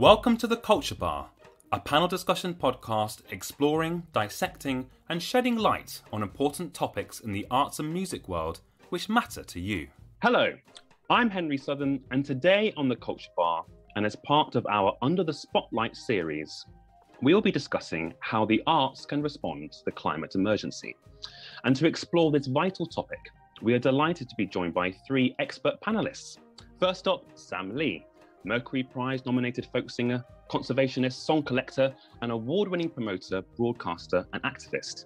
Welcome to the Culture Bar, a panel discussion podcast exploring, dissecting, and shedding light on important topics in the arts and music world which matter to you. Hello, I'm Henry Southern, and today on the Culture Bar, and as part of our Under the Spotlight series, we will be discussing how the arts can respond to the climate emergency. And to explore this vital topic, we are delighted to be joined by three expert panelists. First up, Sam Lee, Mercury Prize nominated folk singer, conservationist, song collector, and award winning promoter, broadcaster, and activist.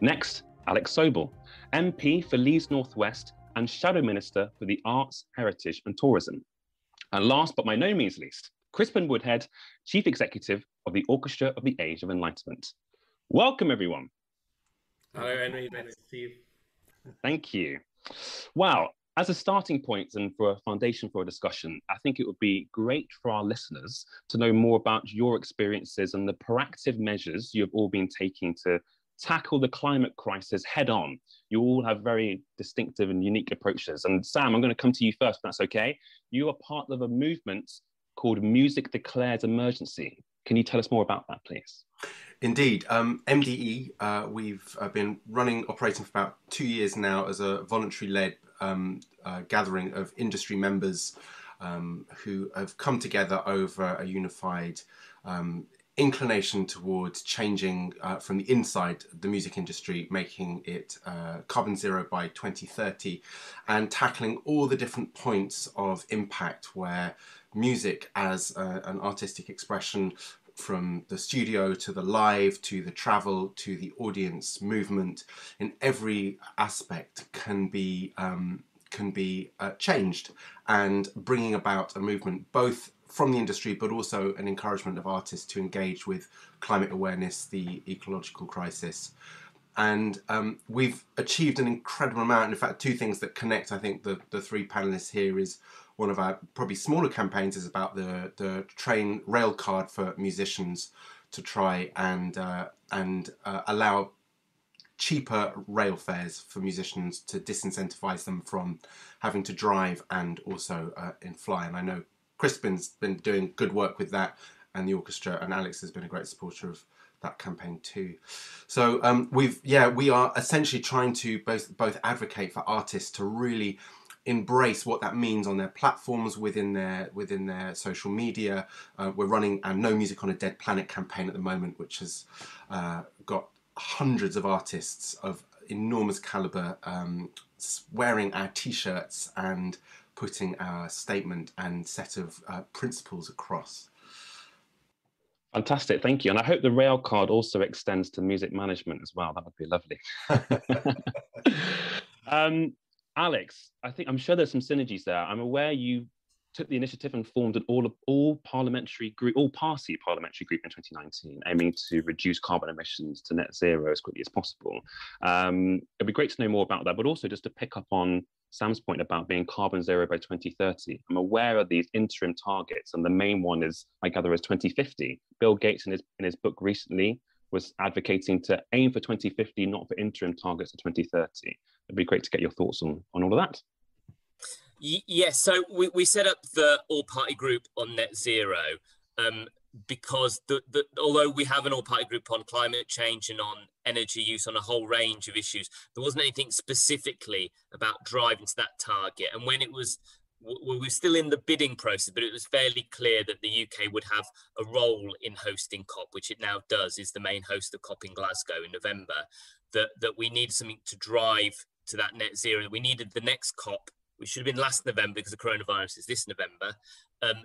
Next, Alex Sobel, MP for Leeds Northwest and Shadow Minister for the Arts, Heritage and Tourism. And last but by no means least, Crispin Woodhead, Chief Executive of the Orchestra of the Age of Enlightenment. Welcome, everyone. Hello, Henry. Nice to see you. Thank you. Wow. As a starting point and for a foundation for a discussion, I think it would be great for our listeners to know more about your experiences and the proactive measures you have all been taking to tackle the climate crisis head on. You all have very distinctive and unique approaches. And Sam, I'm going to come to you first, if that's okay. You are part of a movement called Music Declares Emergency. Can you tell us more about that, please? Indeed. Um, MDE, uh, we've uh, been running, operating for about two years now as a voluntary led um, uh, gathering of industry members um, who have come together over a unified um, inclination towards changing uh, from the inside the music industry, making it uh, carbon zero by 2030, and tackling all the different points of impact where music as uh, an artistic expression from the studio to the live to the travel to the audience movement. In every aspect can be um, can be uh, changed and bringing about a movement both from the industry but also an encouragement of artists to engage with climate awareness the ecological crisis. And um, we've achieved an incredible amount. In fact two things that connect i think the, the three panelists here is one of our probably smaller campaigns is about the the train rail card for musicians to try and uh, and uh, allow cheaper rail fares for musicians to disincentivize them from having to drive and also uh, in fly. And I know Crispin's been doing good work with that, and the orchestra, and Alex has been a great supporter of that campaign too. So um, we've yeah we are essentially trying to both both advocate for artists to really embrace what that means on their platforms within their within their social media. Uh, we're running our No Music on a Dead Planet campaign at the moment, which has uh, got hundreds of artists of enormous caliber um, wearing our t-shirts and putting our statement and set of uh, principles across. Fantastic, thank you. And I hope the rail card also extends to music management as well. That would be lovely. um, Alex, I think I'm sure there's some synergies there. I'm aware you took the initiative and formed an all all parliamentary group, all party parliamentary group in 2019, aiming to reduce carbon emissions to net zero as quickly as possible. Um, it'd be great to know more about that, but also just to pick up on Sam's point about being carbon zero by 2030. I'm aware of these interim targets, and the main one is, I gather, is 2050. Bill Gates in his in his book recently was advocating to aim for 2050, not for interim targets of 2030 it'd be great to get your thoughts on on all of that. Yes, so we, we set up the all party group on net zero um, because the, the, although we have an all party group on climate change and on energy use on a whole range of issues, there wasn't anything specifically about driving to that target. And when it was we were still in the bidding process, but it was fairly clear that the UK would have a role in hosting COP, which it now does, is the main host of COP in Glasgow in November. That that we need something to drive to that net zero. We needed the next COP, which should have been last November because the coronavirus is this November, um,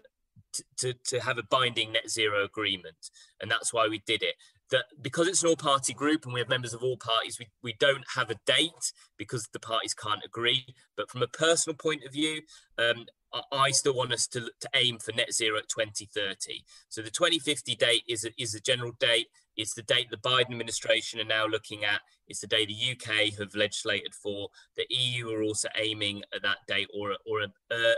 to, to, to have a binding net zero agreement. And that's why we did it. That because it's an all party group and we have members of all parties, we, we don't have a date because the parties can't agree. But from a personal point of view, um, I still want us to, to aim for net zero at 2030. So the 2050 date is a, is a general date. It's the date the Biden administration are now looking at. It's the day the UK have legislated for. The EU are also aiming at that date or, or a,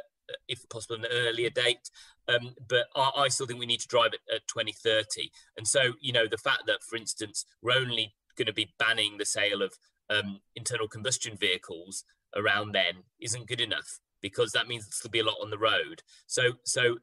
if possible, an earlier date. Um, but I, I, still think we need to drive it at 2030. And so, you know, the fact that, for instance, we're only going to be banning the sale of um, internal combustion vehicles around then isn't good enough because that means there'll be a lot on the road. So, so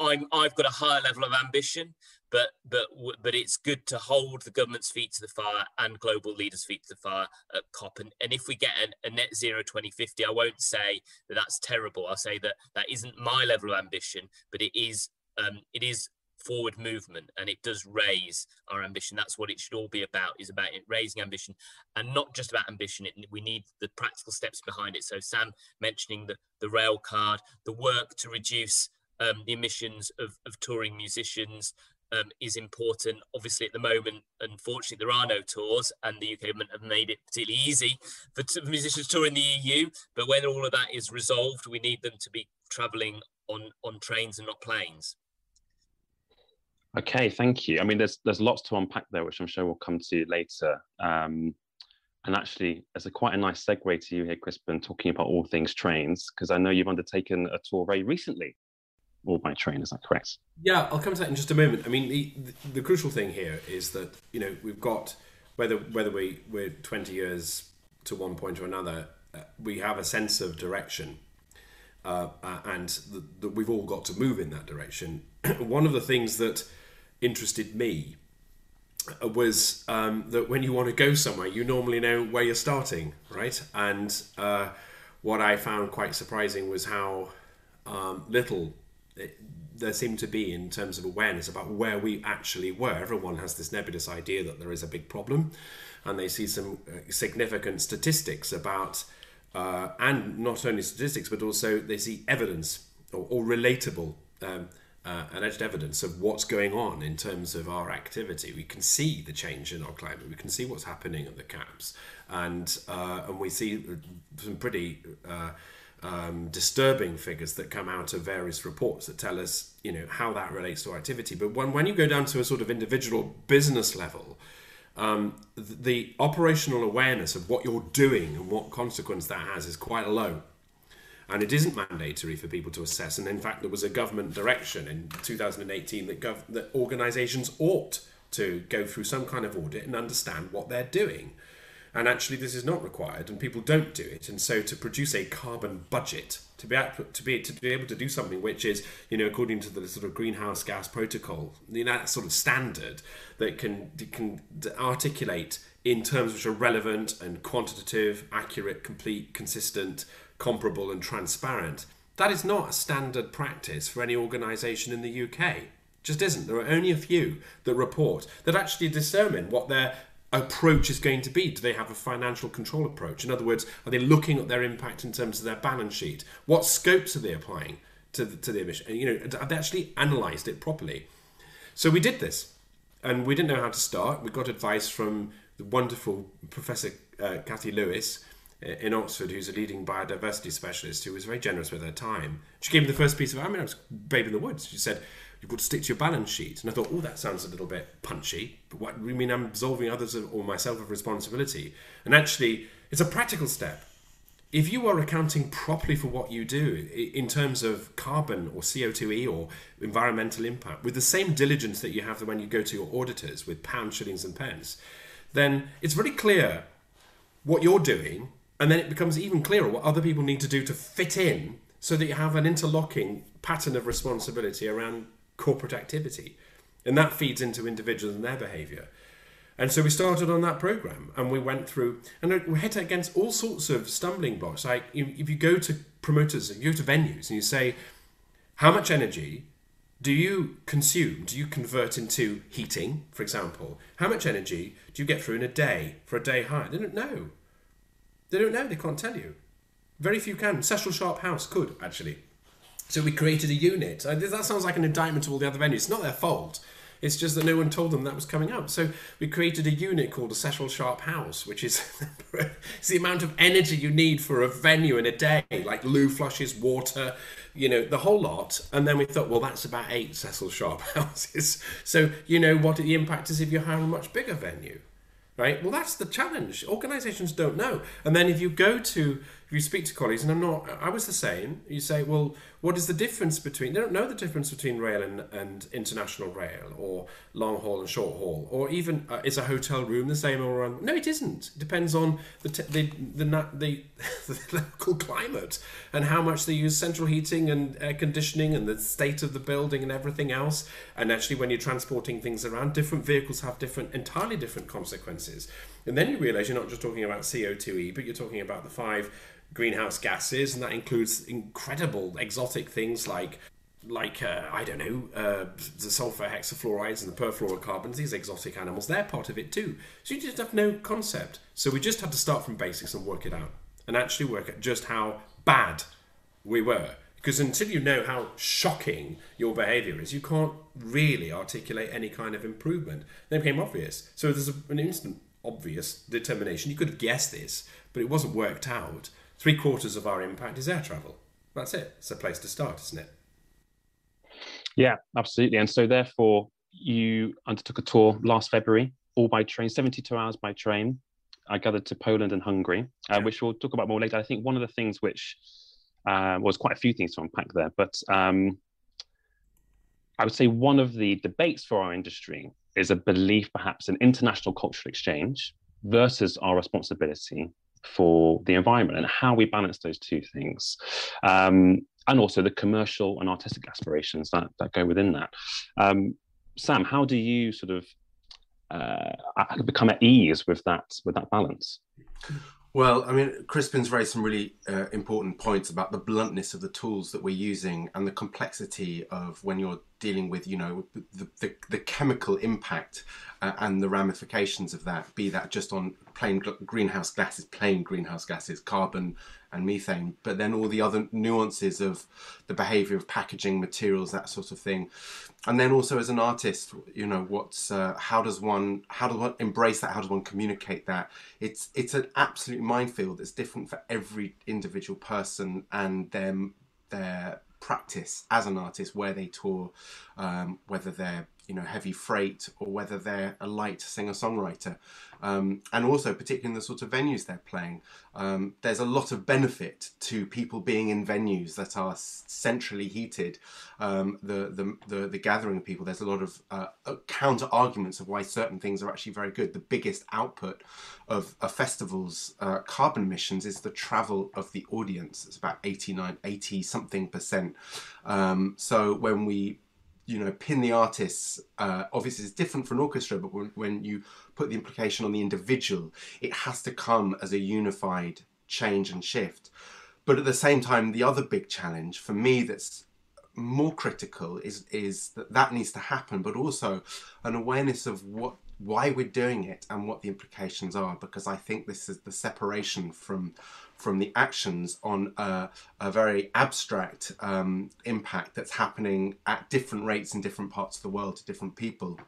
I'm I've got a higher level of ambition, but but but it's good to hold the government's feet to the fire and global leaders' feet to the fire at COP. And, and if we get an, a net zero 2050, I won't say that that's terrible. I'll say that that isn't my level of ambition, but it is um, it is forward movement and it does raise our ambition that's what it should all be about is about raising ambition and not just about ambition it, we need the practical steps behind it so sam mentioning the the rail card the work to reduce um, the emissions of, of touring musicians um, is important. Obviously, at the moment, unfortunately, there are no tours, and the UK government have made it particularly easy for t- musicians touring the EU. But when all of that is resolved, we need them to be travelling on on trains and not planes. Okay, thank you. I mean, there's there's lots to unpack there, which I'm sure we'll come to later. Um, and actually, as a quite a nice segue to you here, Crispin, talking about all things trains, because I know you've undertaken a tour very recently by train. Is that correct? Yeah, I'll come to that in just a moment. I mean, the, the, the crucial thing here is that you know we've got whether whether we we're twenty years to one point or another, uh, we have a sense of direction, uh, uh, and that we've all got to move in that direction. One of the things that interested me uh, was um, that when you want to go somewhere, you normally know where you're starting, right? And uh, what I found quite surprising was how um, little there seemed to be in terms of awareness about where we actually were. Everyone has this nebulous idea that there is a big problem, and they see some uh, significant statistics about, uh, and not only statistics, but also they see evidence or, or relatable. Um, uh, alleged evidence of what's going on in terms of our activity. We can see the change in our climate. We can see what's happening at the caps, and uh, and we see some pretty uh, um, disturbing figures that come out of various reports that tell us, you know, how that relates to activity. But when, when you go down to a sort of individual business level, um, the operational awareness of what you're doing and what consequence that has is quite low. And it isn't mandatory for people to assess. And in fact, there was a government direction in 2018 that, gov- that organisations ought to go through some kind of audit and understand what they're doing and actually this is not required and people don't do it. And so to produce a carbon budget to be able to be to be able to do something which is you know according to the sort of greenhouse gas protocol you know that sort of standard that can can articulate in terms which are relevant and quantitative accurate complete consistent comparable and transparent. That is not a standard practice for any organization in the UK just isn't. There are only a few that report that actually determine what their approach is going to be. Do they have a financial control approach? In other words, are they looking at their impact in terms of their balance sheet? What scopes are they applying to the, to the emission? You know, have they actually analysed it properly? So we did this, and we didn't know how to start. We got advice from the wonderful Professor uh, Kathy Willis in Oxford, who's a leading biodiversity specialist, who was very generous with her time. She gave me the first piece of. I mean, I was babe in the woods. She said, you've got to stick to your balance sheet. And I thought, oh, that sounds a little bit punchy. But what do you mean I'm absolving others of, or myself of responsibility? And actually, it's a practical step. If you are accounting properly for what you do in terms of carbon or CO2e or environmental impact with the same diligence that you have when you go to your auditors with pounds, shillings, and pence, then it's very clear what you're doing. And then it becomes even clearer what other people need to do to fit in so that you have an interlocking pattern of responsibility around corporate activity. And that feeds into individuals and their behavior. And so we started on that program and we went through, and we hit against all sorts of stumbling blocks. Like if you go to promoters, you go to venues and you say, how much energy do you consume? Do you convert into heating, for example? How much energy do you get through in a day for a day hire? They don't know. They don't know. They can't tell you. Very few can. Cecil Sharp House could, actually. So we created a unit. Uh, that sounds like an indictment of all the other venues. It's not their fault. It's just that no one told them that was coming up. So we created a unit called a Cecil Sharp House, which is the amount of energy you need for a venue in a day, like loo flushes, water, you know, the whole lot. And then we thought, well, that's about eight Cecil Sharp houses. So you know what the impact is if you have a much bigger venue right? Well, that's the challenge. Organizations don't know. And then if you go to if you speak to colleagues, and I'm not, I was the same. You say, well, what is the difference between? They don't know the difference between rail and, and international rail, or long haul and short haul, or even uh, is a hotel room the same all around? No, it isn't. It depends on the the, the, the, the local climate and how much they use central heating and air conditioning and the state of the building and everything else. And actually, when you're transporting things around, different vehicles have different, entirely different consequences. And then you realize you're not just talking about CO2e, but you're talking about the five greenhouse gases, and that includes incredible exotic things like like uh, I don't know uh, the sulfur hexafluorides and the perfluorocarbons. These exotic animals, they're part of it too. So you just have no concept. So we just had to start from basics and work it out, and actually work out just how bad we were. Because until you know how shocking your behaviour is, you can't really articulate any kind of improvement. Then it became obvious. So there's an instant obvious determination. You could have guessed this, but it wasn't worked out. Three quarters of our impact is air travel. That's it. It's a place to start, isn't it? Yeah, absolutely. And so, therefore, you undertook a tour last February, all by train, 72 hours by train. I gathered to Poland and Hungary, uh, yeah. which we'll talk about more later. I think one of the things which uh, was quite a few things to unpack there, but um, I would say one of the debates for our industry is a belief perhaps in international cultural exchange versus our responsibility for the environment and how we balance those two things. Um, and also the commercial and artistic aspirations that, that go within that. Um, Sam, how do you sort of uh, become at ease with that with that balance? Well, I mean, Crispin's raised some really uh, important points about the bluntness of the tools that we're using and the complexity of when you're dealing with, you know, the, the, the chemical impact uh, and the ramifications of that, be that just on plain greenhouse gases, plain greenhouse gases, carbon and methane, but then all the other nuances of the behavior of packaging materials, that sort of thing. And then also as an artist, you know, what's uh, how does one how does one embrace that? How does one communicate that? It's it's an absolute minefield. It's different for every individual person and them their practice as an artist, where they tour, um, whether they're you know heavy freight or whether they're a light singer songwriter um, and also particularly in the sort of venues they're playing. Um, there's a lot of benefit to people being in venues that are centrally heated um, the, the, the the gathering of people. There's a lot of uh, uh, counter arguments of why certain things are actually very good. The biggest output of a festival's uh, carbon emissions is the travel of the audience. It's about 89 80 something percent. Um, so when we you know pin the artists uh, obviously it's different for an orchestra but when, when you put the implication on the individual it has to come as a unified change and shift. But at the same time the other big challenge for me that's more critical is is that that needs to happen but also an awareness of what why we're doing it and what the implications are because i think this is the separation from from the actions on a, a very abstract um, impact that's happening at different rates in different parts of the world to different people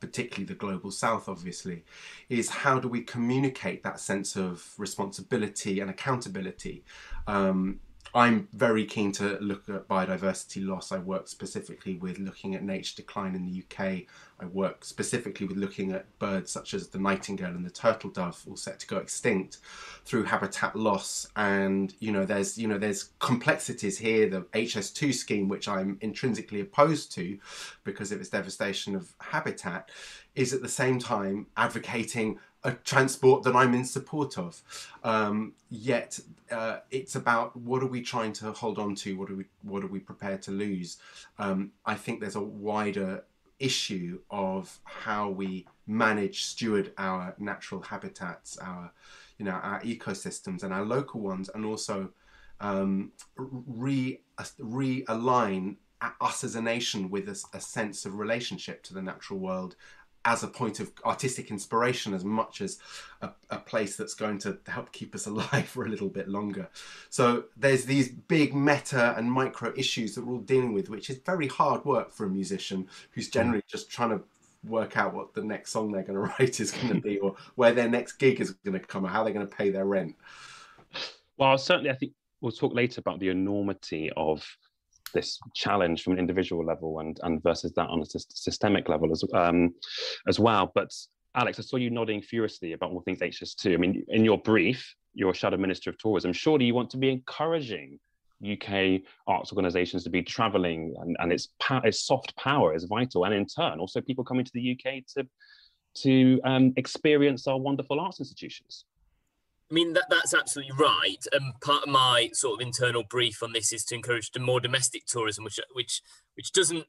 particularly the global south obviously is how do we communicate that sense of responsibility and accountability um, I'm very keen to look at biodiversity loss. I work specifically with looking at nature decline in the UK. I work specifically with looking at birds such as the nightingale and the turtle dove, all set to go extinct through habitat loss. And you know, there's you know there's complexities here. The HS2 scheme, which I'm intrinsically opposed to because of its devastation of habitat, is at the same time advocating a transport that I'm in support of. Um, yet uh, it's about what are we trying to hold on to? What are we what are we prepared to lose? Um, I think there's a wider issue of how we manage, steward our natural habitats, our you know our ecosystems and our local ones, and also um, re realign us as a nation with a, a sense of relationship to the natural world as a point of artistic inspiration as much as a, a, place that's going to help keep us alive for a little bit longer. So there's these big meta and micro issues that we're all dealing with, which is very hard work for a musician who's mm. generally just trying to work out what the next song they're going to write is going to be or where their next gig is going to come or how they're going to pay their rent. Well, certainly, I think we'll talk later about the enormity of this challenge from an individual level and and versus that on a systemic level as um, as well. But Alex, I saw you nodding furiously about all things HS2. I mean, in your brief, you're a shadow minister of tourism. Surely you want to be encouraging UK arts organisations to be travelling, and, and its, its soft power is vital. And in turn, also people coming to the UK to to um, experience our wonderful arts institutions. I mean that that's absolutely right. And part of my sort of internal brief on this is to encourage more domestic tourism, which which which doesn't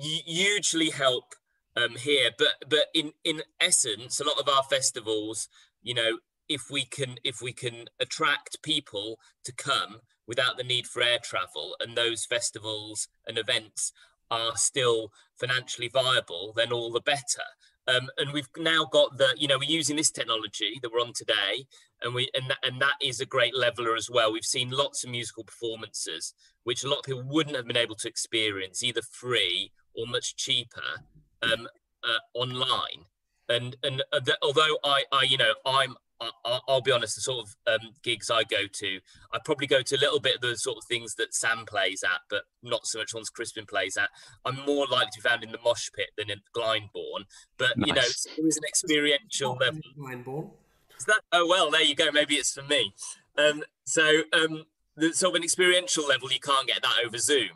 hugely help um, here, but but in in essence, a lot of our festivals, you know, if we can if we can attract people to come without the need for air travel, and those festivals and events are still financially viable, then all the better. Um, and we've now got the, you know, we're using this technology that we're on today, and we and that, and that is a great leveler as well. We've seen lots of musical performances, which a lot of people wouldn't have been able to experience either free or much cheaper um, uh, online. And and uh, the, although I, I, you know, I'm I, will be honest, the sort of um, gigs I go to, I probably go to a little bit of the sort of things that Sam plays at, but not so much ones Crispin plays at. I'm more likely to be found in the mosh pit than in Glyndebourne. But nice. you know, it was an experiential level. Glyndebourne. Is that? Oh well, there you go. Maybe it's for me. Um, so um, the sort of an experiential level, you can't get that over Zoom.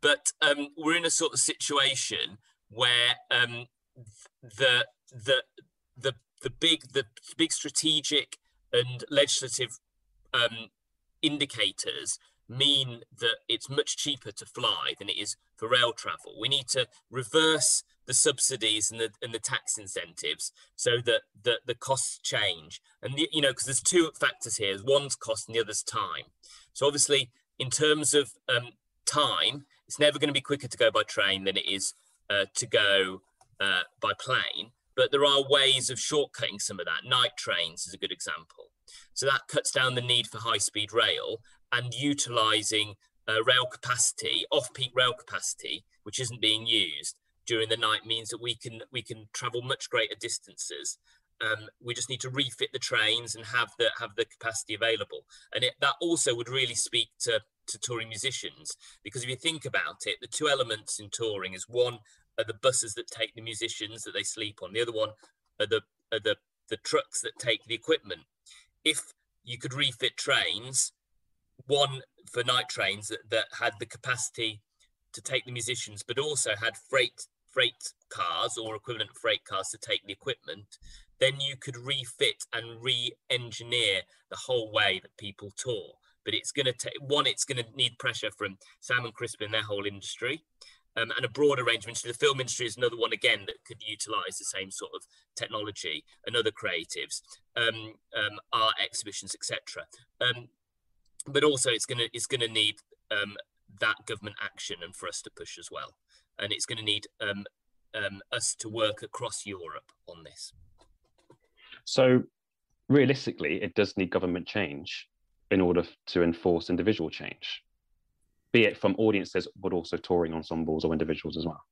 But um, we're in a sort of situation where um, the the the the big the big strategic and legislative um, indicators mean that it's much cheaper to fly than it is for rail travel. We need to reverse the subsidies and the and the tax incentives so that the, the costs change. And the, you know, because there's two factors here: one's cost and the other's time. So obviously, in terms of um, time, it's never going to be quicker to go by train than it is uh, to go uh, by plane but there are ways of shortcutting some of that. Night trains is a good example. So that cuts down the need for high speed rail and utilizing uh, rail capacity, off peak rail capacity, which isn't being used during the night means that we can we can travel much greater distances. Um, we just need to refit the trains and have the have the capacity available. And it, that also would really speak to to touring musicians because if you think about it, the two elements in touring is one are the buses that take the musicians that they sleep on. The other one are the are the the trucks that take the equipment. If you could refit trains, one for night trains that, that had the capacity to take the musicians, but also had freight freight cars or equivalent freight cars to take the equipment, then you could refit and re-engineer the whole way that people tour. But it's going to take one. It's going to need pressure from Sam and Crispin, their whole industry, um, and a broader broad arrangement. The film industry is another one again that could utilize the same sort of technology and other creatives, um, um, art exhibitions, etc. Um, but also, it's gonna it's gonna need um, that government action and for us to push as well, and it's going to need um, us to work across Europe on this. So, realistically, it does need government change in order to enforce individual change be it from audiences, but also touring ensembles or individuals as well?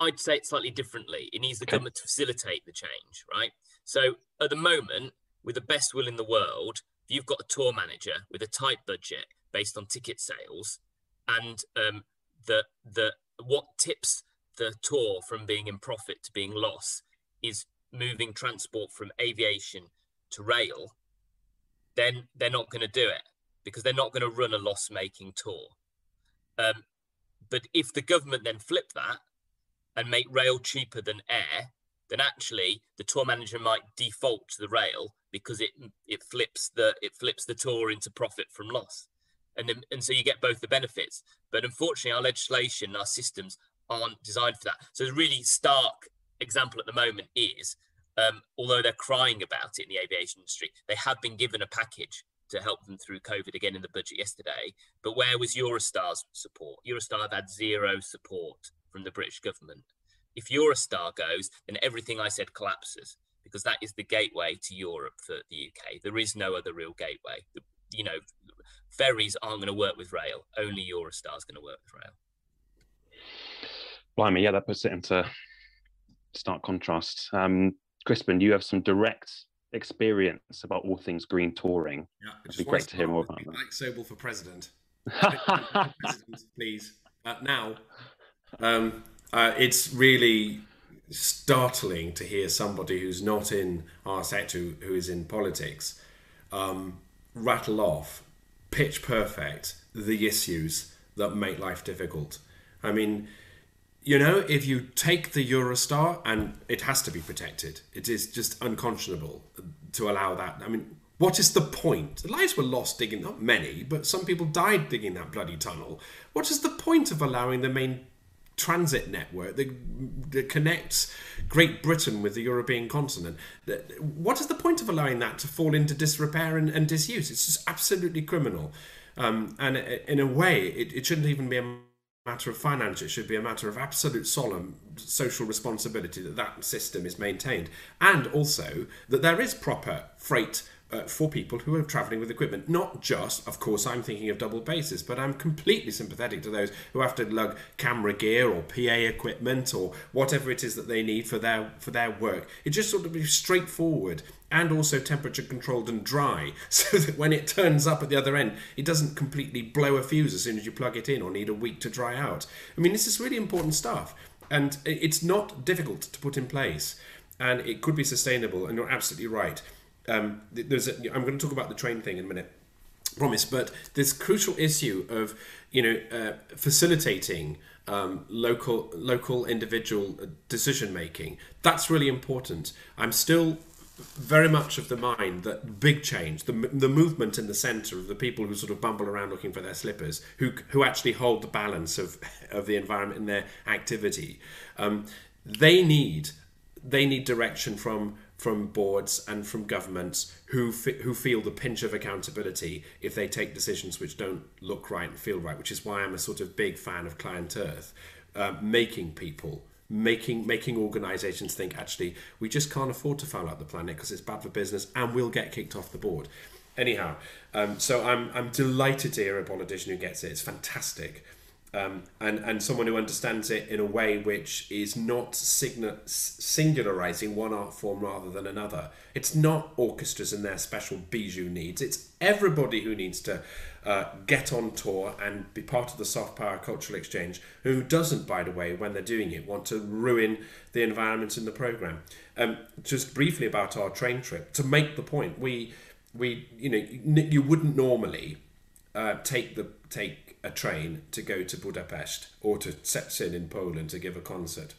I'd say it slightly differently. It needs the okay. government to facilitate the change, right? So at the moment, with the best will in the world, if you've got a tour manager with a tight budget based on ticket sales, and um, the the what tips the tour from being in profit to being loss is moving transport from aviation to rail, then they're not going to do it because they're not going to run a loss making tour. Um, but if the government then flip that and make rail cheaper than air, then actually the tour manager might default to the rail because it it flips the it flips the tour into profit from loss, and then, and so you get both the benefits. But unfortunately, our legislation, our systems aren't designed for that. So the really stark example at the moment is, um, although they're crying about it in the aviation industry, they have been given a package to help them through COVID again in the budget yesterday. But where was Eurostar's support? Eurostar have had zero support from the British government. If Eurostar goes, then everything I said collapses because that is the gateway to Europe for the UK. There is no other real gateway. You know, ferries aren't going to work with rail. Only Eurostar is going to work with rail. Blimey, yeah, that puts it into stark contrast. Um, Crispin, you have some direct experience about all things green touring. Yeah, it'd be great to hear more about that. Alex Sobel for president. president please. Uh, now, um, uh, it's really startling to hear somebody who's not in our sector, who, who is in politics, um, rattle off pitch perfect the issues that make life difficult. I mean, you know, if you take the Eurostar, and it has to be protected, it is just unconscionable to allow that. I mean, what is the point? The lives were lost digging, not many, but some people died digging that bloody tunnel. What is the point of allowing the main transit network that, that connects Great Britain with the European continent? What is the point of allowing that to fall into disrepair and, and disuse? It's just absolutely criminal. Um, and in a way, it, it shouldn't even be a matter of finance. It should be a matter of absolute solemn social responsibility that that system is maintained, and also that there is proper freight uh, for people who are traveling with equipment. Not just, of course, I'm thinking of double bases, but I'm completely sympathetic to those who have to lug camera gear or PA equipment or whatever it is that they need for their for their work. It just sort of be straightforward and also temperature controlled and dry, so that when it turns up at the other end, it doesn't completely blow a fuse as soon as you plug it in or need a week to dry out. I mean, this is really important stuff, and it's not difficult to put in place, and it could be sustainable. And you're absolutely right um, there's a, I'm going to talk about the train thing in a minute, promise. But this crucial issue of you know uh, facilitating um, local local individual decision making that's really important. I'm still very much of the mind that big change, the, the movement in the centre of the people who sort of bumble around looking for their slippers, who who actually hold the balance of of the environment in their activity, um, they need they need direction from from boards and from governments who who feel the pinch of accountability if they take decisions which don't look right and feel right. Which is why I'm a sort of big fan of Client Earth, uh, making people making making organizations think actually we just can't afford to foul out the planet because it's bad for business and we'll get kicked off the board anyhow um, so I'm, I'm delighted to hear a politician who gets it it's fantastic um, and and someone who understands it in a way which is not signa- singularizing one art form rather than another. It's not orchestras and their special bijou needs. It's everybody who needs to uh, get on tour and be part of the soft power cultural exchange. Who doesn't, by the way, when they're doing it, want to ruin the environment in the program? Um, just briefly about our train trip to make the point, we we you know you wouldn't normally uh, take the take a train to go to Budapest or to Szczecin in Poland to give a concert.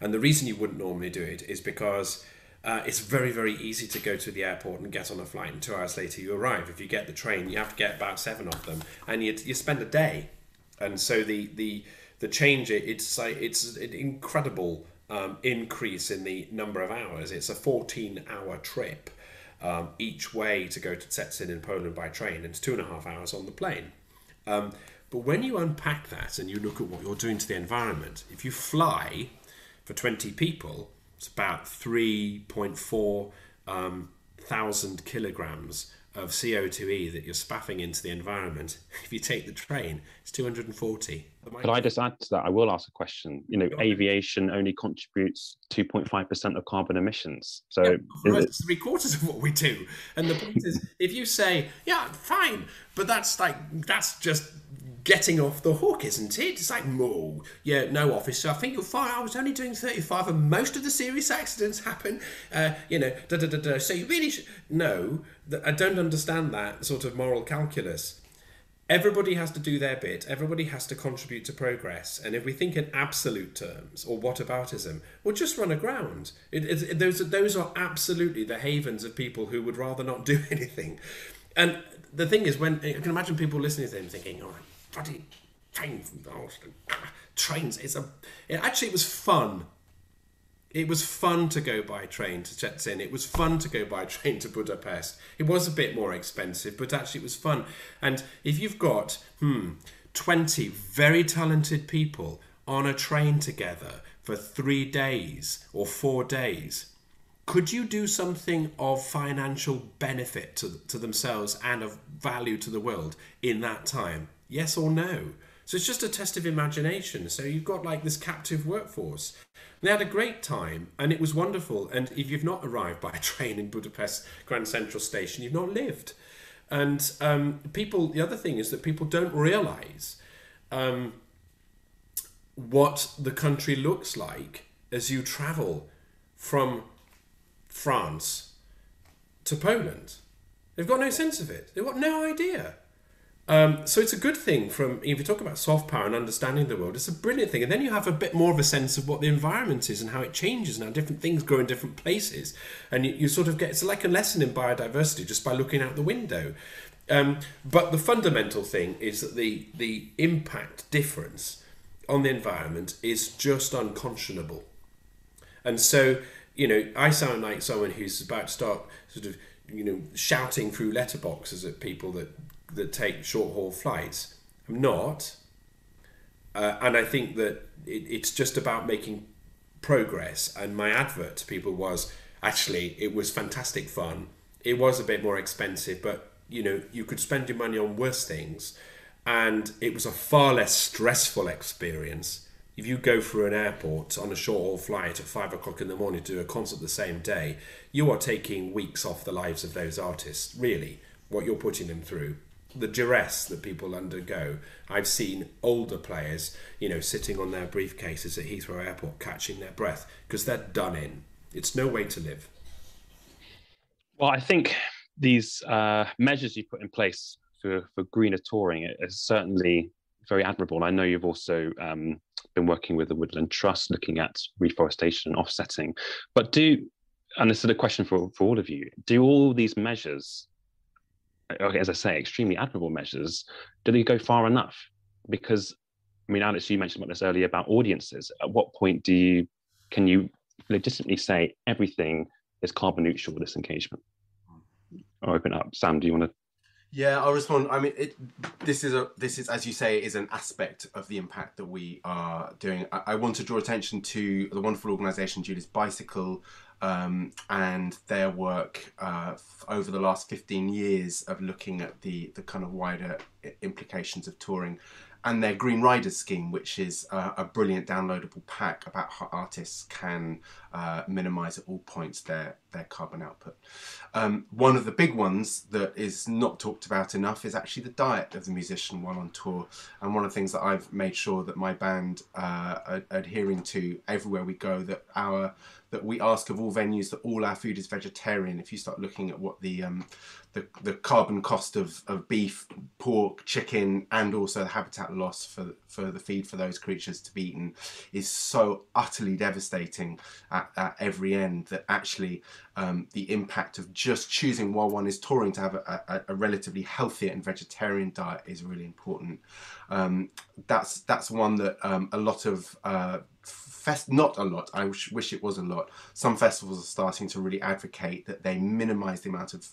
And the reason you wouldn't normally do it is because uh, it's very, very easy to go to the airport and get on a flight, and two hours later you arrive. If you get the train, you have to get about seven of them, and you, you spend a day. And so the the the change it's it's an incredible um, increase in the number of hours. It's a 14 hour trip um, each way to go to Szczecin in Poland by train, and it's two and a half hours on the plane. Um, but when you unpack that and you look at what you're doing to the environment, if you fly for 20 people, it's about 3.4 um, thousand kilograms of CO2e that you're spaffing into the environment. If you take the train, it's 240. Could I just add to that? I will ask a question. You know, aviation only contributes 2.5% of carbon emissions. So yeah, it's three quarters of what we do. And the point is, if you say, yeah, fine, but that's like, that's just getting off the hook, isn't it? It's like, no, yeah, no, officer, I think you're fine. I was only doing 35 and most of the serious accidents happen, uh, you know, da da da da. So you really should. No, I don't understand that sort of moral calculus. Everybody has to do their bit. Everybody has to contribute to progress. And if we think in absolute terms or whataboutism, we'll just run aground. It, it, it, those, those are absolutely the havens of people who would rather not do anything. And the thing is, when I can imagine people listening to them thinking, "Oh, bloody train, oh, trains!" It's a. It, actually, it was fun it was fun to go by train to Szczecin. It was fun to go by train to Budapest. It was a bit more expensive, but actually it was fun. And if you've got, hmm, 20 very talented people on a train together for three days or four days, could you do something of financial benefit to, to themselves and of value to the world in that time? Yes or no? So it's just a test of imagination. So you've got like this captive workforce. They had a great time and it was wonderful. And if you've not arrived by train in Budapest Grand Central Station, you've not lived. And um, people, the other thing is that people don't realize um, what the country looks like as you travel from France to Poland. They've got no sense of it. They've got no idea. Um, so it's a good thing from if you talk about soft power and understanding the world, it's a brilliant thing. And then you have a bit more of a sense of what the environment is and how it changes and how different things grow in different places. And you, you sort of get it's like a lesson in biodiversity just by looking out the window. Um, but the fundamental thing is that the the impact difference on the environment is just unconscionable. And so, you know, I sound like someone who's about to start sort of, you know, shouting through letterboxes at people that that take short haul flights. I'm not. Uh, and I think that it, it's just about making progress. And my advert to people was actually, it was fantastic fun. It was a bit more expensive, but you know, you could spend your money on worse things. And it was a far less stressful experience. If you go through an airport on a short haul flight at five o'clock in the morning to do a concert the same day, you are taking weeks off the lives of those artists, really, what you're putting them through the duress that people undergo. I've seen older players, you know, sitting on their briefcases at Heathrow Airport catching their breath because they're done in. It's no way to live. Well, I think these uh, measures you put in place for, for greener touring is certainly very admirable. And I know you've also um, been working with the Woodland Trust looking at reforestation and offsetting. But do, and this is a question for, for all of you, do all these measures Uh, as I say, extremely admirable measures, do they go far enough? Because, I mean, Alex, you mentioned about this earlier about audiences. At what point do you can you legitimately say everything is carbon neutral with this engagement? I'll open up. Sam, do you want to? Yeah, I'll respond. I mean, it, this is a this is as you say is an aspect of the impact that we are doing. I, I want to draw attention to the wonderful organisation Julie's Bicycle, um, and their work uh, over the last 15 years of looking at the, the kind of wider implications of touring and their Green Riders scheme, which is uh, a brilliant downloadable pack about how artists can uh, minimize at all points their, their carbon output. Um, one of the big ones that is not talked about enough is actually the diet of the musician while on tour. And one of the things that I've made sure that my band uh, are adhering to everywhere we go, that our that we ask of all venues that all our food is vegetarian. If you start looking at what the um, the, the carbon cost of, of beef, pork, chicken, and also the habitat loss for for the feed for those creatures to be eaten is so utterly devastating at, at every end that actually um, the impact of just choosing while one is touring to have a, a, a relatively healthier and vegetarian diet is really important. Um, that's that's one that um, a lot of uh, fest not a lot i wish, wish it was a lot some festivals are starting to really advocate that they minimize the amount of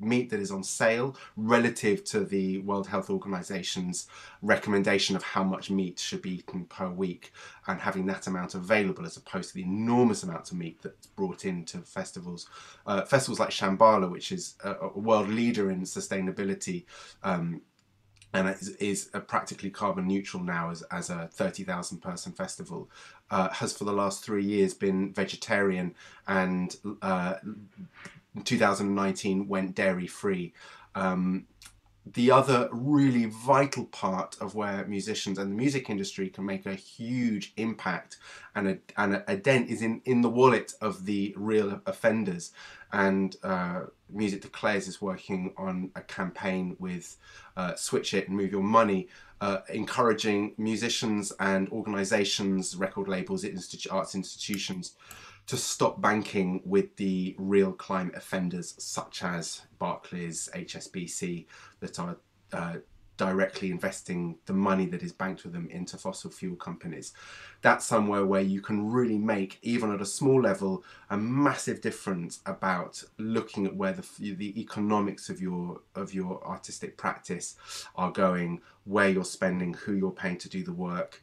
meat that is on sale relative to the World Health Organization's recommendation of how much meat should be eaten per week and having that amount available as opposed to the enormous amounts of meat that's brought into festivals. Uh, festivals like Shambala, which is a, a world leader in sustainability, um, and is, is practically carbon neutral now as, as a 30,000 person festival, uh, has for the last three years been vegetarian and uh, 2019 went dairy free. Um, the other really vital part of where musicians and the music industry can make a huge impact and a, and a, dent is in, in the wallet of the real offenders. And uh, Music Declares is working on a campaign with uh, Switch It and Move Your Money, uh, encouraging musicians and organizations, record labels, arts institutions to stop banking with the real climate offenders such as Barclays, HSBC, that are uh, directly investing the money that is banked with them into fossil fuel companies. That's somewhere where you can really make, even at a small level, a massive difference about looking at where the, the economics of your of your artistic practice are going, where you're spending, who you're paying to do the work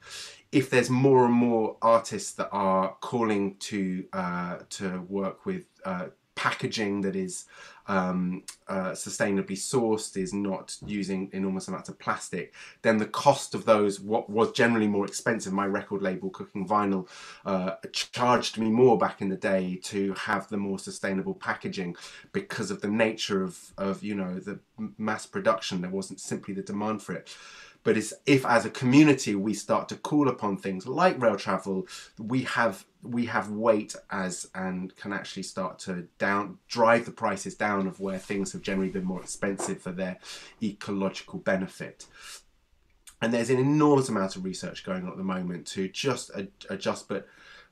if there's more and more artists that are calling to uh, to work with uh, packaging that is um, uh, sustainably sourced, is not using enormous amounts of plastic, then the cost of those, what was generally more expensive, my record label, Cooking Vinyl, uh, charged me more back in the day to have the more sustainable packaging because of the nature of, of you know, the mass production. There wasn't simply the demand for it. But it's if as a community we start to call upon things like rail travel, we have we have weight as and can actually start to down drive the prices down of where things have generally been more expensive for their ecological benefit. And there's an enormous amount of research going on at the moment to just adjust, but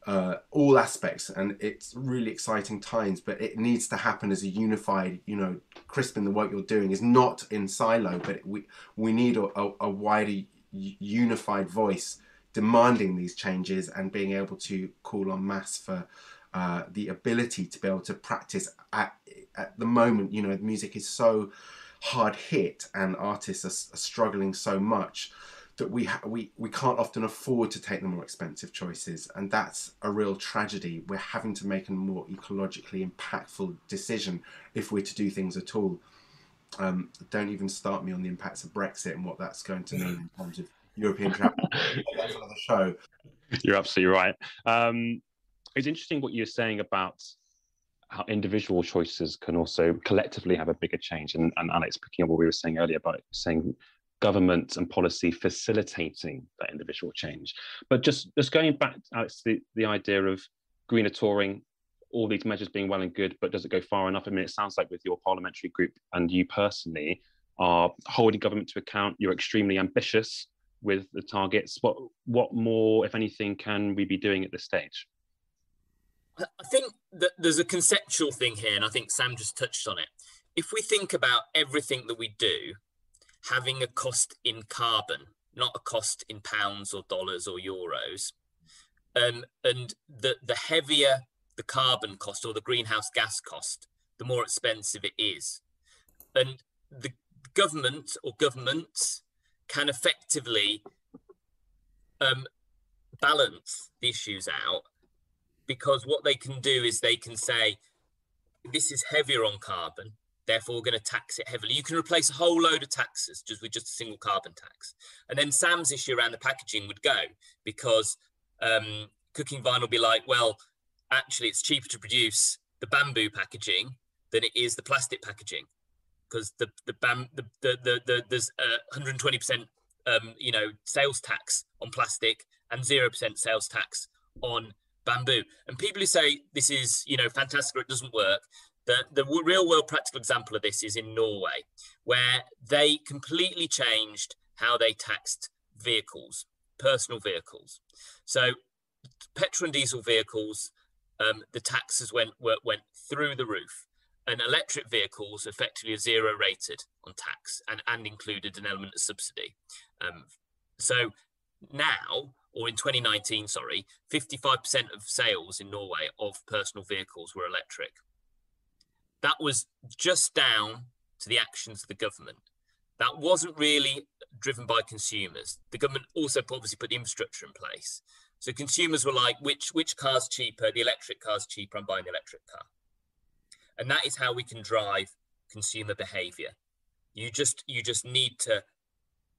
uh, all aspects, and it's really exciting times. But it needs to happen as a unified, you know, Crispin. The work you're doing is not in silo, but we we need a, a, a wider unified voice demanding these changes and being able to call on mass for uh, the ability to be able to practice at, at the moment. You know music is so hard hit and artists are, are struggling so much that we ha- we we can't often afford to take the more expensive choices. And that's a real tragedy. We're having to make a more ecologically impactful decision if we're to do things at all. Um, don't even start me on the impacts of brexit and what that's going to mean in terms of European travel. That's another show. You're absolutely right. Um, it's interesting what you're saying about how individual choices can also collectively have a bigger change. And, and Alex, picking up what we were saying earlier about saying government and policy facilitating that individual change. But just, just going back, Alex, the, the idea of greener touring, all these measures being well and good, but does it go far enough? I mean, it sounds like with your parliamentary group and you personally are holding government to account, you're extremely ambitious with the targets? What what more, if anything, can we be doing at this stage? I think that there's a conceptual thing here, and I think Sam just touched on it. If we think about everything that we do having a cost in carbon, not a cost in pounds or dollars or euros, um, and the, the heavier the carbon cost or the greenhouse gas cost, the more expensive it is. And the government or governments can effectively um, balance the issues out because what they can do is they can say this is heavier on carbon therefore we're going to tax it heavily. You can replace a whole load of taxes just with just a single carbon tax. And then sam's issue around the packaging would go because um, cooking vine will be like well actually it's cheaper to produce the bamboo packaging than it is the plastic packaging because the the, bam, the, the, the, the there's 120 uh, percent um, you know sales tax on plastic and zero percent sales tax on bamboo. And people who say this is you know fantastic or it doesn't work, the the real world practical example of this is in Norway, where they completely changed how they taxed vehicles, personal vehicles. So petrol and diesel vehicles, um, the taxes went went through the roof and electric vehicles effectively are zero rated on tax and, and included an element of subsidy. Um, so now, or in 2019, sorry, 55% of sales in Norway of personal vehicles were electric. That was just down to the actions of the government. That wasn't really driven by consumers. The government also obviously put the infrastructure in place. So consumers were like, which which car's cheaper? The electric car's cheaper. I'm buying the electric car. And that is how we can drive consumer behavior. You just you just need to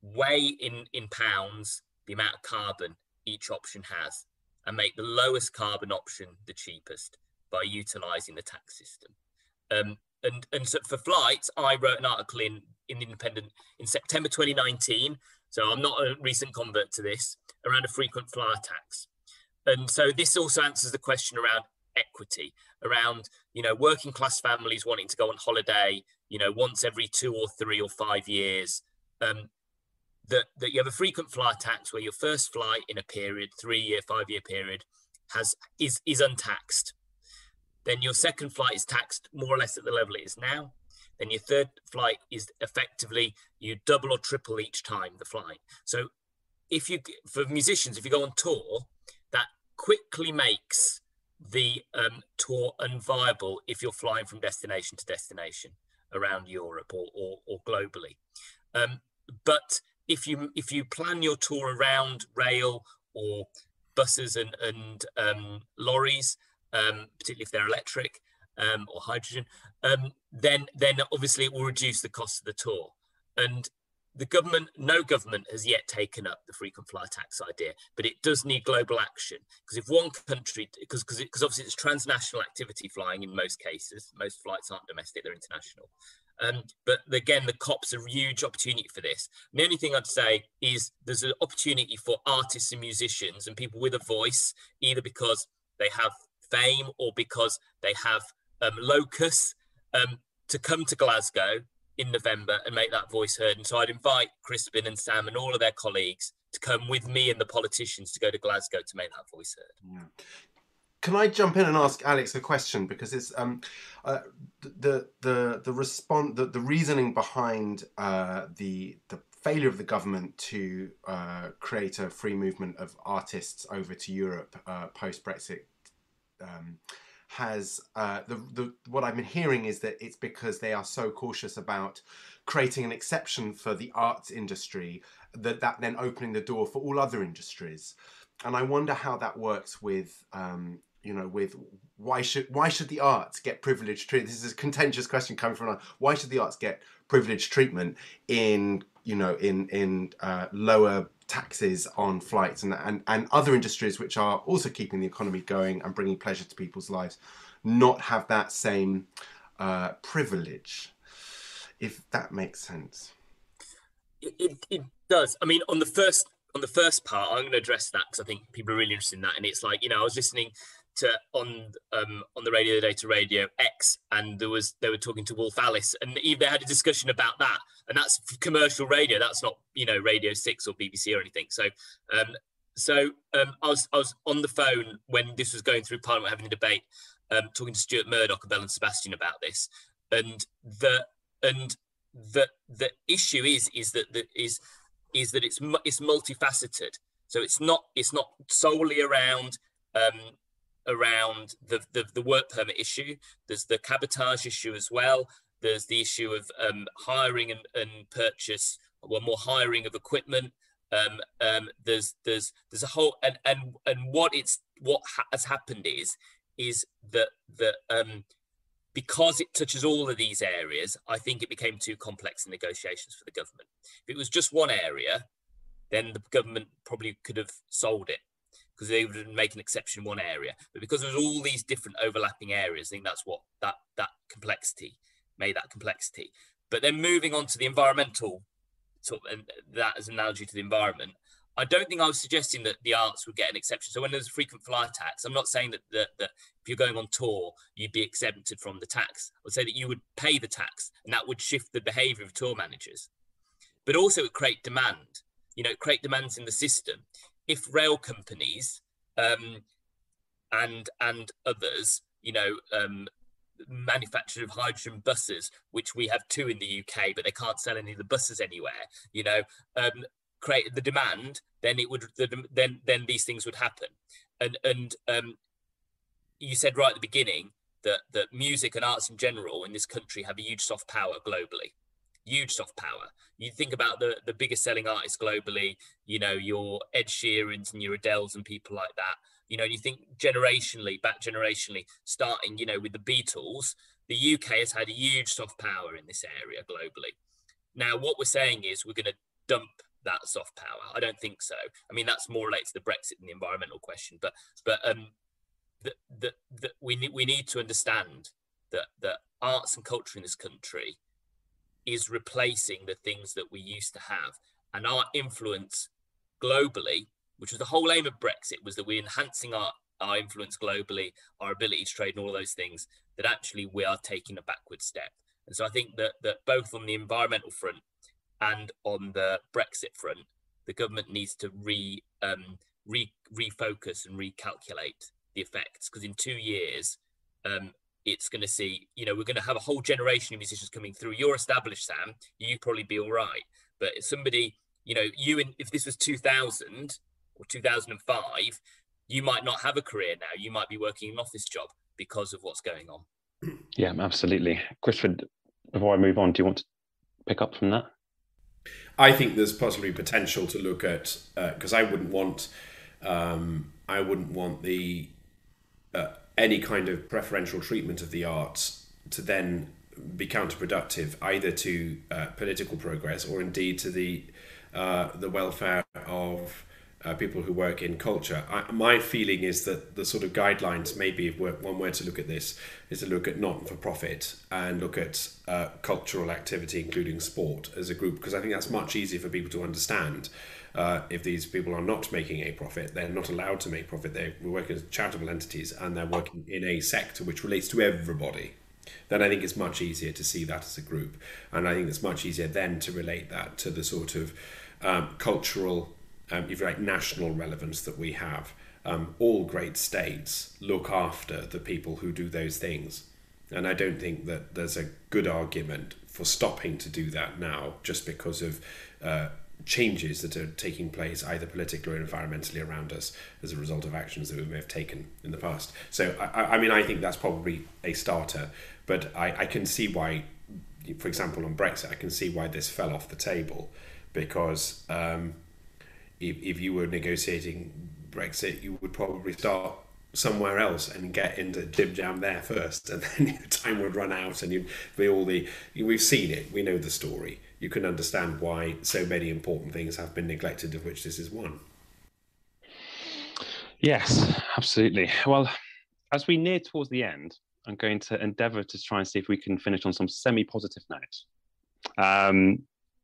weigh in in pounds the amount of carbon each option has and make the lowest carbon option the cheapest by utilizing the tax system. Um, and and so for flights, I wrote an article in in the Independent in September 2019. So I'm not a recent convert to this around a frequent flyer tax. And so this also answers the question around equity around you know working class families wanting to go on holiday you know once every two or three or five years. Um, that that you have a frequent flyer tax where your first flight in a period three year five year period has is is untaxed. Then your second flight is taxed more or less at the level it is now. Then your third flight is effectively you double or triple each time the flight. So if you for musicians if you go on tour that quickly makes the um, tour unviable if you're flying from destination to destination around Europe or, or, or globally. Um, but if you if you plan your tour around rail or buses and, and um, lorries, um, particularly if they're electric um, or hydrogen, um, then then obviously it will reduce the cost of the tour. And the government, no government has yet taken up the frequent flyer tax idea, but it does need global action because if one country, because because because obviously it's transnational activity flying in most cases, most flights aren't domestic, they're international. Um, but again, the COP's are a huge opportunity for this. The only thing I'd say is there's an opportunity for artists and musicians and people with a voice, either because they have fame or because they have um, locus um, to come to Glasgow in November and make that voice heard. And so I'd invite Crispin and Sam and all of their colleagues to come with me and the politicians to go to Glasgow to make that voice heard. Yeah. Can I jump in and ask Alex a question because it's um, uh, the the the response the, the reasoning behind uh, the the failure of the government to uh, create a free movement of artists over to Europe uh, post Brexit um, has uh, the, the what I've been hearing is that it's because they are so cautious about creating an exception for the arts industry that that then opening the door for all other industries. And I wonder how that works with um, you know with why should why should the arts get privileged treatment this is a contentious question coming from why should the arts get privileged treatment in you know in in uh, lower taxes on flights and, and, and other industries which are also keeping the economy going and bringing pleasure to people's lives not have that same uh, privilege, if that makes sense. It, it, it, does. I mean, on the first on the first part, I'm going to address that because I think people are really interested in that. And it's like, you know, I was listening to on um, on the radio the day to Radio X, and there was they were talking to Wolf Alice, and they had a discussion about that, and that's commercial radio. That's not you know Radio Six or BBC or anything. So. Um, so um, I was I was on the phone when this was going through Parliament having a debate, um, talking to Stuart Murdoch and Belle and Sebastian about this, and the and the the issue is is that the, is is that it's it's multifaceted. So it's not it's not solely around um, around the, the, the work permit issue. There's the cabotage issue as well. There's the issue of um, hiring and, and purchase, well, more hiring of equipment. Um, um, there's there's there's a whole and and and what it's what ha- has happened is is that that um, because it touches all of these areas, I think it became too complex in negotiations for the government. If it was just one area, then the government probably could have sold it because they would make an exception in one area. But because there's all these different overlapping areas, I think that's what that that complexity made that complexity. But then moving on to the environmental sort of, and that as an analogy to the environment, I don't think I was suggesting that the arts would get an exception. So when there's a frequent flyer tax, I'm not saying that, that, that if you're going on tour, you'd be exempted from the tax. I would say that you would pay the tax and that would shift the behavior of tour managers. But also it create demand, you know, create demands in the system if rail companies um, and and others, you know, um, manufacture of hydrogen buses, which we have two in the UK, but they can't sell any of the buses anywhere. You know, um, create the demand, then it would the, then then these things would happen. And and um, you said right at the beginning that that music and arts in general in this country have a huge soft power globally huge soft power. You think about the the biggest selling artists globally, you know, your Ed Sheerans and your Adeles and people like that. You know, you think generationally, back generationally, starting, you know, with the Beatles, the UK has had a huge soft power in this area globally. Now, what we're saying is we're going to dump that soft power. I don't think so. I mean, that's more related to the Brexit and the environmental question, but but um, that that we need we need to understand that that arts and culture in this country is replacing the things that we used to have. And our influence globally, which was the whole aim of Brexit, was that we're enhancing our, our influence globally, our ability to trade and all those things, that actually we are taking a backward step. And so I think that, that both on the environmental front and on the Brexit front, the government needs to re, um, re refocus and recalculate the effects because in two years, um, it's going to see, you know, we're going to have a whole generation of musicians coming through. You're established, Sam. You'd probably be all right. But somebody, you know, you in, if this was 2000 or 2005, you might not have a career now. You might be working an office job because of what's going on. Yeah, absolutely. Christopher, before I move on, do you want to pick up from that? I think there's possibly potential to look at because uh, I wouldn't want um, I wouldn't want the uh, any kind of preferential treatment of the arts to then be counterproductive either to uh, political progress or indeed to the uh, the welfare of uh, people who work in culture. I, my feeling is that the sort of guidelines, maybe one way to look at this, is to look at not for profit and look at uh, cultural activity, including sport, as a group, because I think that's much easier for people to understand. uh, if these people are not making a profit, they're not allowed to make profit. They work as charitable entities and they're working in a sector which relates to everybody. Then I think it's much easier to see that as a group, and I think it's much easier then to relate that to the sort of um, cultural, um, if you like, national relevance that we have. Um, all great states look after the people who do those things. And I don't think that there's a good argument for stopping to do that now just because of uh, changes that are taking place either politically or environmentally around us as a result of actions that we may have taken in the past. So, I, I mean, I think that's probably a starter, but I, I can see why, for example, on Brexit, I can see why this fell off the table because um, if, if you were negotiating Brexit, you would probably start somewhere else and get into jib jam there first, and then time would run out, and you'd be all the. We've seen it. We know the story. You can understand why so many important things have been neglected, of which this is one. Yes, absolutely. Well, as we near towards the end, I'm going to endeavour to try and see if we can finish on some semi-positive note. Um,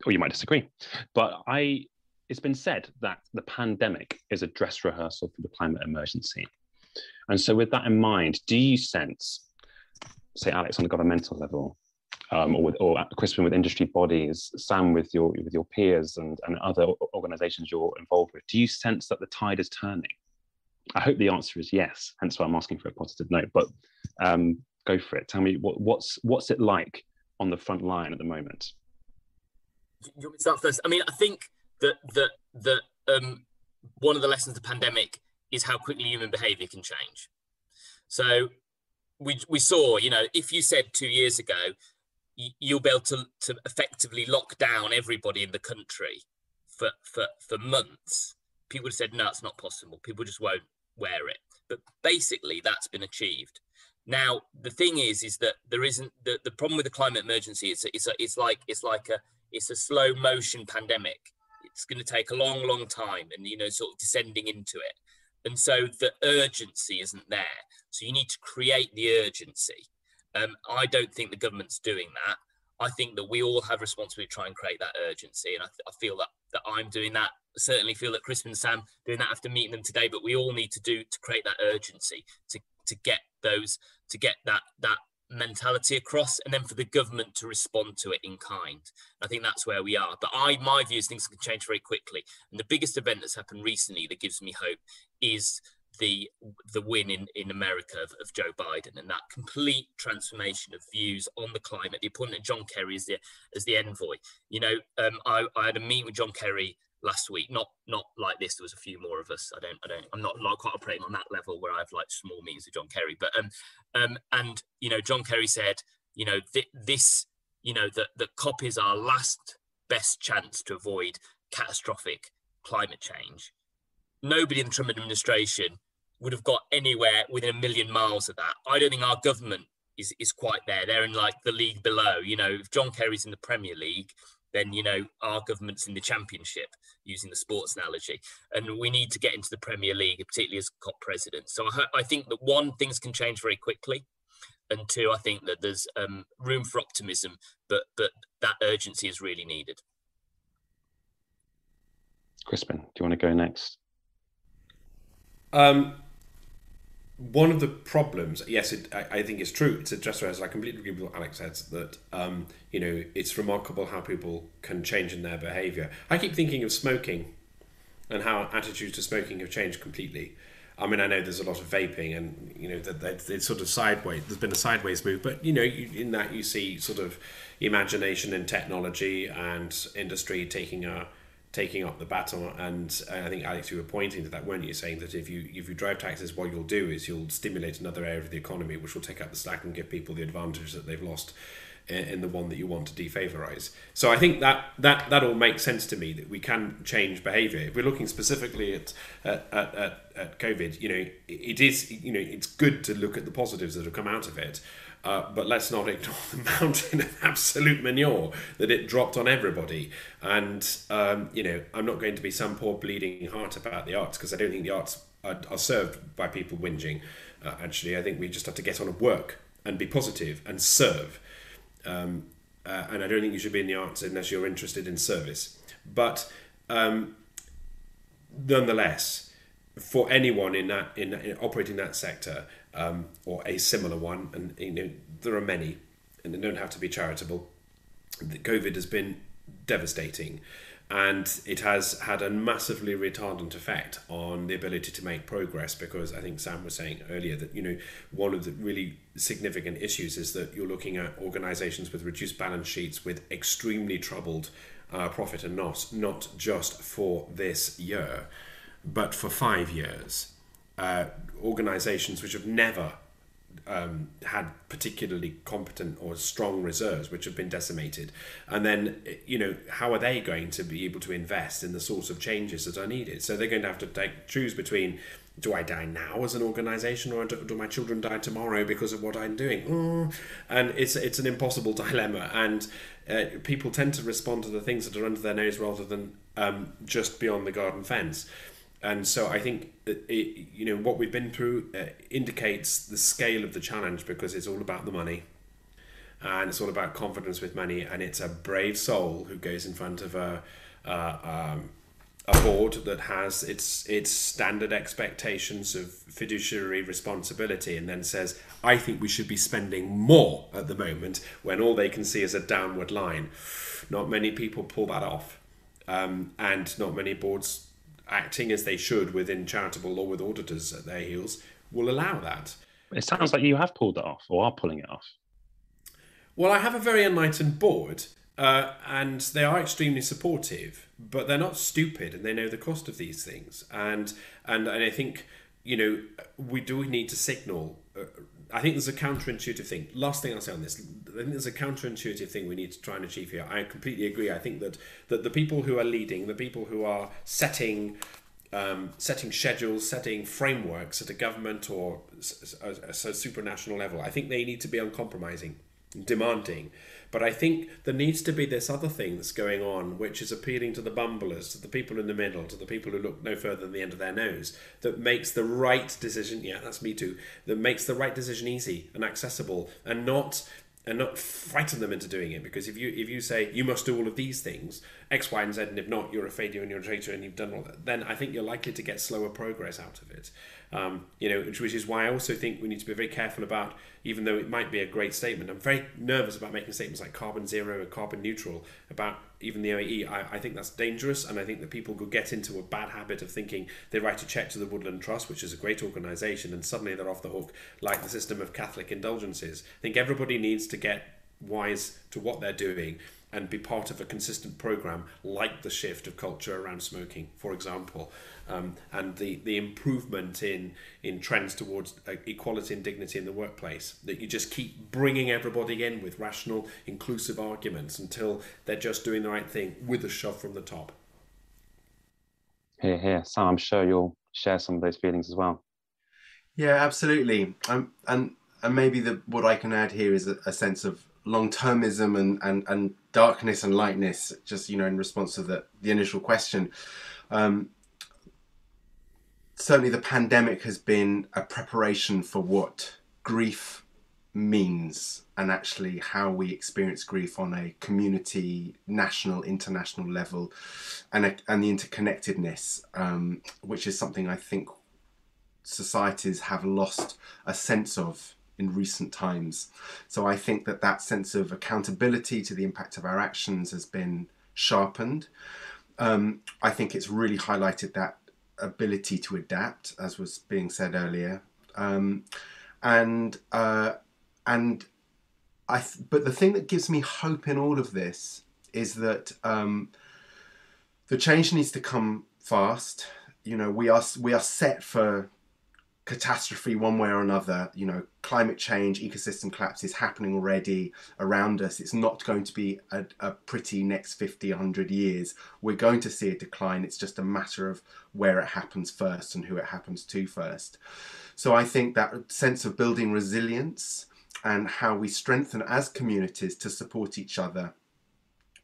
or you might disagree, but I it's been said that the pandemic is a dress rehearsal for the climate emergency. And so, with that in mind, do you sense, say, Alex, on the governmental level, um, or with or Crispin with industry bodies, Sam with your with your peers and, and other organisations you're involved with, do you sense that the tide is turning? I hope the answer is yes. Hence why I'm asking for a positive note. But um, go for it. Tell me what, what's what's it like on the front line at the moment. You want me to start first? I mean, I think that that that um, one of the lessons of the pandemic is how quickly human behaviour can change. So we we saw, you know, if you said two years ago you'll be able to, to effectively lock down everybody in the country for, for, for months, people have said, no, it's not possible. People just won't wear it. But basically, that's been achieved. Now, the thing is, is that there isn't the, the problem with the climate emergency. It's it's it's like it's like a it's a slow motion pandemic it's going to take a long, long time and, you know, sort of descending into it. And so the urgency isn't there. So you need to create the urgency. Um, I don't think the government's doing that. I think that we all have responsibility to try and create that urgency. And I, I feel that, that I'm doing that. I certainly feel that Chris and Sam doing that after meeting them today, but we all need to do to create that urgency to, to get those, to get that, that mentality across and then for the government to respond to it in kind. I think that's where we are. But i my view is things can change very quickly. And the biggest event that's happened recently that gives me hope is the the win in, in America of, of Joe Biden and that complete transformation of views on the climate, the appointment of John Kerry as the as the envoy. You know, um, I, I had a meeting with John Kerry last week. Not not like this. There was a few more of us. I don't I don't I'm not like quite operating on that level where I have like small meetings with John Kerry. But um um and you know John Kerry said you know th- this you know that the COP is our last best chance to avoid catastrophic climate change. Nobody in the Trump administration would have got anywhere within a million miles of that. I don't think our government is, is quite there. They're in like the league below. You know, if John Kerry's in the Premier League, then you know our government's in the championship using the sports analogy. And we need to get into the premier league particularly as cop president. So I, I think that one things can change very quickly. And two i think that there's um, room for optimism but but that urgency is really needed. Crispin do you want to go next? Um one of the problems, yes, it, I, I, think it's true. It's a just as I completely agree with what Alex says that um, you know it's remarkable how people can change in their behaviour. I keep thinking of smoking and how attitudes to smoking have changed completely. I mean, I know there's a lot of vaping, and you know that, that it's sort of sideways. There's been a sideways move, but you know, you, in that you see sort of imagination and technology and industry taking a taking up the baton. And I think Alex, you were pointing to that, weren't you? Saying that if you if you drive taxes, what you'll do is you'll stimulate another area of the economy, which will take up the slack and give people the advantage that they've lost in the one that you want to defavorize. So I think that that that all makes sense to me that we can change behavior. If we're looking specifically at at, at, at COVID, you know, it is you know it's good to look at the positives that have come out of it. Uh, but let's not ignore the mountain of absolute manure that it dropped on everybody. And, um, you know, I'm not going to be some poor bleeding heart about the arts because I don't think the arts are, are served by people whinging. Uh, actually, I think we just have to get on and work and be positive and serve. Um, uh, and I don't think you should be in the arts unless you're interested in service. But um, nonetheless, for anyone in that in, in operating that sector um, or a similar one, and you know there are many, and they don't have to be charitable. The COVID has been devastating, and it has had a massively retardant effect on the ability to make progress. Because I think Sam was saying earlier that you know one of the really significant issues is that you're looking at organisations with reduced balance sheets with extremely troubled uh, profit and loss, not just for this year but for five years, uh, organisations which have never um, had particularly competent or strong reserves, which have been decimated, and then you know how are they going to be able to invest in the sorts of changes that are needed? So they're going to have to take, choose between do I die now as an organisation, or do, do, my children die tomorrow because of what I'm doing? Oh, and it's it's an impossible dilemma, and uh, people tend to respond to the things that are under their nose rather than um, just beyond the garden fence and so I think it, you know what we've been through uh, indicates the scale of the challenge because it's all about the money, and it's all about confidence with money, and it's a brave soul who goes in front of a um, a board that has its its standard expectations of fiduciary responsibility, and then says, "I think we should be spending more at the moment," when all they can see is a downward line. Not many people pull that off, um, and not many boards acting as they should within charitable law with auditors at their heels will allow that. It sounds like you have pulled it off or are pulling it off. Well, I have a very enlightened board, uh, and they are extremely supportive, but they're not stupid, and they know the cost of these things. And and and I think you know we do need to signal uh, I think there's a counterintuitive thing. Last thing I'll say on this, I think there's a counterintuitive thing we need to try and achieve here. I completely agree. I think that that the people who are leading, the people who are setting um, setting schedules, setting frameworks at a government or a, a, a supranational level, I think they need to be uncompromising, demanding, but I think there needs to be this other thing that's going on, which is appealing to the bumblers, to the people in the middle, to the people who look no further than the end of their nose, that makes the right decision. Yeah, that's me too. That makes the right decision easy and accessible, and not and not frighten them into doing it. Because if you if you say you must do all of these things, X, Y, and Z, and if not, you're a failure and you're a traitor and you've done all that, then I think you're likely to get slower progress out of it. Um, you know, which, is why I also think we need to be very careful about, even though it might be a great statement, I'm very nervous about making statements like carbon zero and carbon neutral about even the OAE. I, I think that's dangerous, and I think that people could get into a bad habit of thinking they write a check to the Woodland Trust, which is a great organisation, and suddenly they're off the hook, like the system of Catholic indulgences. I think everybody needs to get wise to what they're doing and be part of a consistent program like the shift of culture around smoking, for example, um, and the, the improvement in, in trends towards uh, equality and dignity in the workplace. That you just keep bringing everybody in with rational, inclusive arguments until they're just doing the right thing with a shove from the top. Here, here. So I'm sure you'll share some of those feelings as well. Yeah, absolutely. Um, and and maybe the what I can add here is a, a sense of long termism and, and, and darkness and lightness, just you know, in response to the, the initial question. Um, certainly the pandemic has been a preparation for what grief means and actually how we experience grief on a community, national, international level, and a, and the interconnectedness, um, which is something I think societies have lost a sense of in recent times. So I think that that sense of accountability to the impact of our actions has been sharpened. Um, I think it's really highlighted that ability to adapt, as was being said earlier, um, and uh, and I. Th- but the thing that gives me hope in all of this is that um, the change needs to come fast. You know, we are we are set for catastrophe one way or another. You know, climate change, ecosystem collapse is happening already around us. It's not going to be a, a, pretty next 50, 100 years. We're going to see a decline. It's just a matter of where it happens first and who it happens to first. So I think that sense of building resilience and how we strengthen as communities to support each other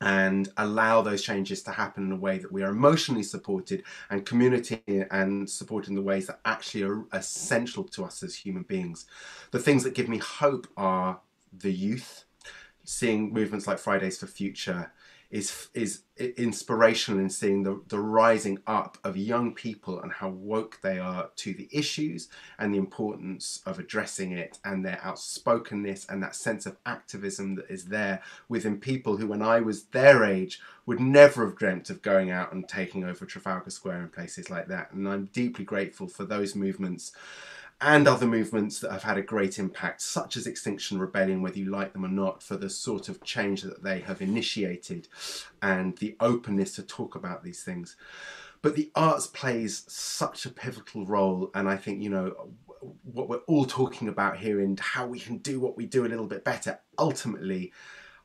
and allow those changes to happen in a way that we are emotionally supported and community and supported in the ways that actually are essential to us as human beings. The things that give me hope are the youth, seeing movements like Fridays for Future is is inspirational in seeing the, the rising up of young people and how woke they are to the issues and the importance of addressing it and their outspokenness and that sense of activism that is there within people who when I was their age would never have dreamt of going out and taking over Trafalgar Square and places like that. And I'm deeply grateful for those movements and other movements that have had a great impact, such as Extinction Rebellion, whether you like them or not, for the sort of change that they have initiated and the openness to talk about these things. But the arts plays such a pivotal role, and I think, you know, what we're all talking about here and how we can do what we do a little bit better. Ultimately,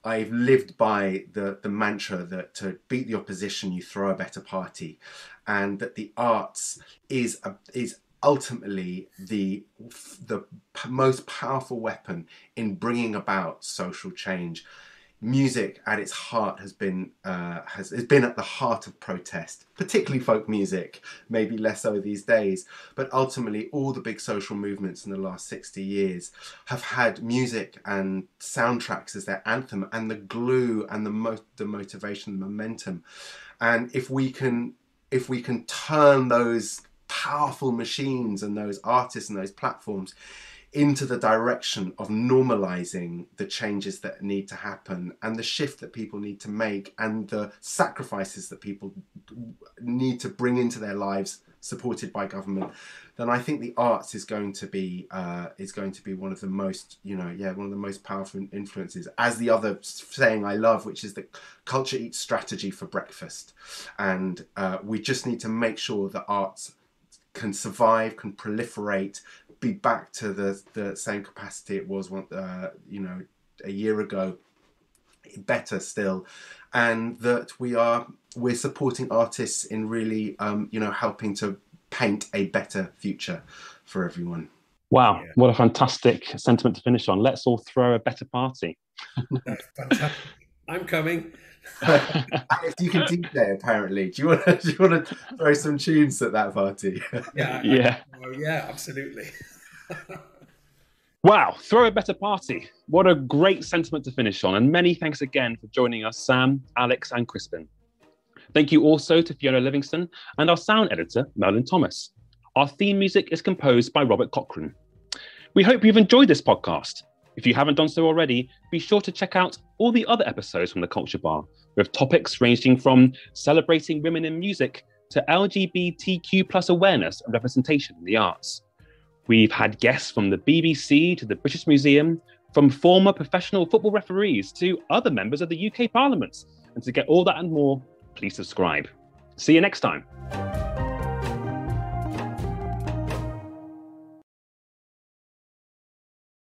I've lived by the, the mantra that to beat the opposition, you throw a better party, and that the arts is a, is ultimately the the most powerful weapon in bringing about social change. Music at its heart has been uh, has, has been at the heart of protest, particularly folk music, maybe less so these days. But ultimately, all the big social movements in the last sixty years have had music and soundtracks as their anthem and the glue and the mo- the motivation, the momentum. And if we can if we can turn those powerful machines and those artists and those platforms into the direction of normalizing the changes that need to happen and the shift that people need to make and the sacrifices that people need to bring into their lives supported by government then I think the arts is going to be uh, is going to be one of the most you know yeah one of the most powerful influences as the other saying I love which is that culture eats strategy for breakfast. And uh, we just need to make sure that arts can survive, can proliferate, be back to the, the same capacity it was, uh, you know, a year ago, better still, and that we are we're supporting artists in really, um, you know, helping to paint a better future for everyone. Wow, yeah. what a fantastic sentiment to finish on. Let's all throw a better party. I'm coming. Alex, you can DJ apparently. Do you want to? Do you want to throw some tunes at that party? yeah, yeah, oh, yeah, absolutely. wow, throw a better party! What a great sentiment to finish on, and many thanks again for joining us, Sam, Alex, and Crispin. Thank you also to Fiona Livingston and our sound editor, Merlin Thomas. Our theme music is composed by Robert Cochrane. We hope you've enjoyed this podcast. If you haven't done so already, be sure to check out all the other episodes from the Culture Bar, with topics ranging from celebrating women in music to LGBTQ plus awareness and representation in the arts. We've had guests from the BBC to the British Museum, from former professional football referees to other members of the UK Parliament. And to get all that and more, please subscribe. See you next time.